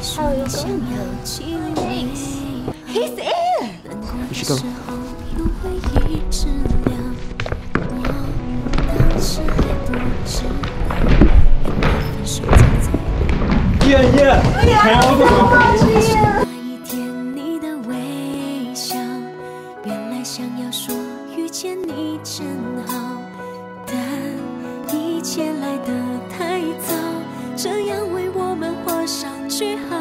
有员工。He's in。你去干？耶耶！好不好？那一天你的微笑，原来想要说遇见你真好，但一切来得太早，这样为我画上句号。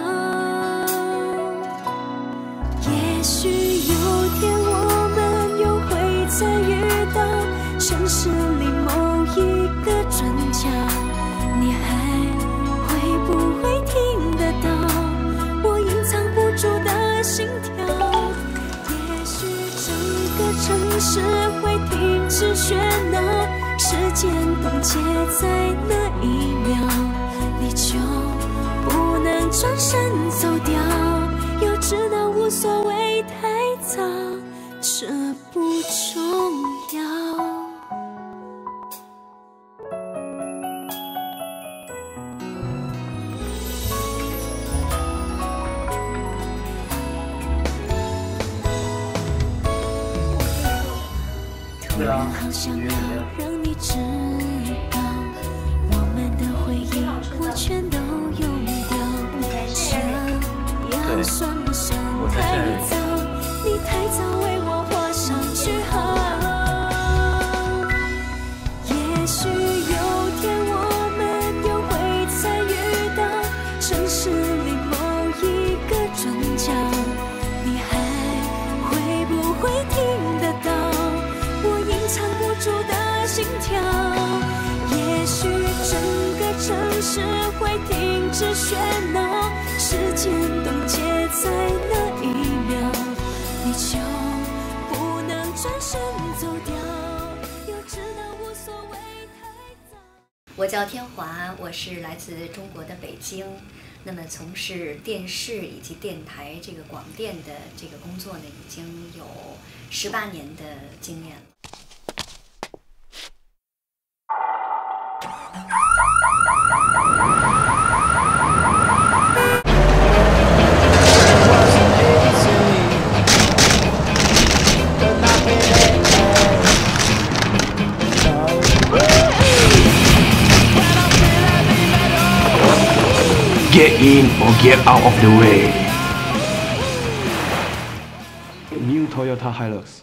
也许有天我们又会再遇到，城市里某一个转角，你还会不会听得到我隐藏不住的心跳？也许整个城市会停止喧闹，时间冻结在那一突然好想要城市会停止喧闹，时间冻结在那一秒，你就不能转身走掉。要知道无所谓太早。我叫天华，我是来自中国的北京。那么从事电视以及电台这个广电的这个工作呢，已经有十八年的经验了。Get in or get out of the way. New Toyota Hilux.